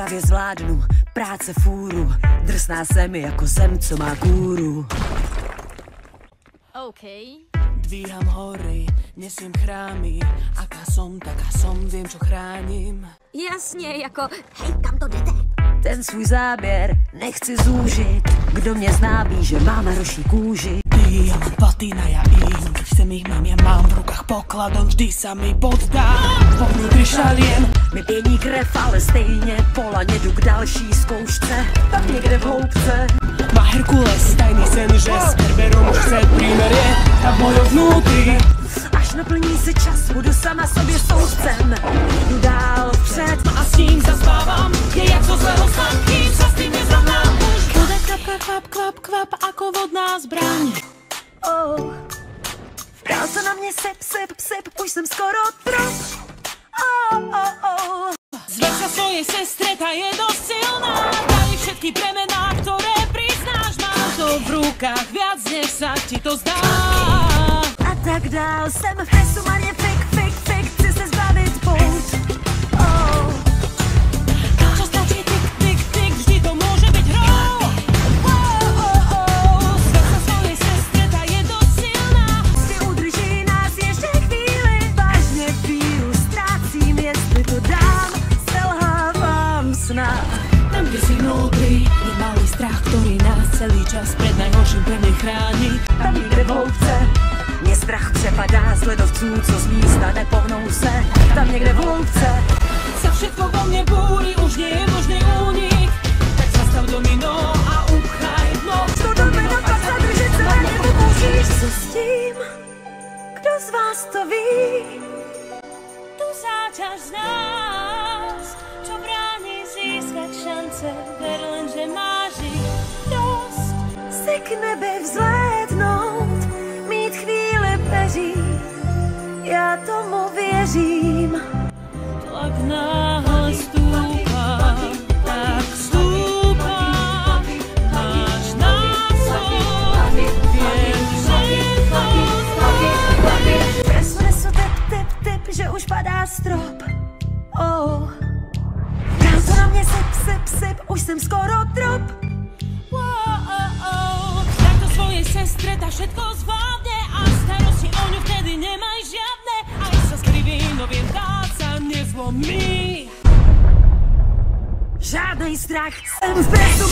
dopravě zvládnu práce fůru. Drsná se mi jako zem, co má kůru. OK. Dvíham hory, nesiem chrámy Aká som, taká som, viem čo chránim Jasně, jako, hej, kam to jdete? Ten svůj záběr nechci zúžit. Kdo mě zná, ví, že mám roší kůži. Mám patina, ja im Keď chcem ich mám, ja mám v rukách poklad On vždy sa mi poddá Po vnútri šaliem Mi pění krev, ale stejně pola jdu k další zkoušce. Tam někde v hloubce. Má Herkules tajný sen, že s Kerberom už chce prímerie A v mojom vnútri Až naplní se čas, budu sama sobě soudcem. Jdu dál vpřed, a s ním zaspávam Je jak zo zlého kým sa s už Bude kvapka, kvap, kvap, kvap, ako vodná zbraň oh. Dál se na mě sep, sep, sep, už jsem skoro trop. Oh, oh, oh. Zver sa svojej sestre, tá je dosť silná Dali všetky premená, ktoré priznáš Mám to v rukách viac, než sa ti to zdá A tak dál jsem v hesu marně fik, přepadá z ledovců, co z místa nepohnou se. Tam někde v hloubce Sa všetko vo mne búri, už nie je možný únik Tak zastav domino a upchaj dno to do mena pak zadržet se nemusíš. Co s tím? Kdo z vás to ví? Tu záťaž z Já tomu věřím. Tlak náhle stúpa, tak stúpa Máš názor, viem, že je to Espresso tep, tep, tep, že už padá strop. Oh. Dám to na mě sip, sip, sip, už jsem skoro trop. Wow, takto svojej sestre tá všetko zvládne nezlomí. Žádnej strach, jsem v presu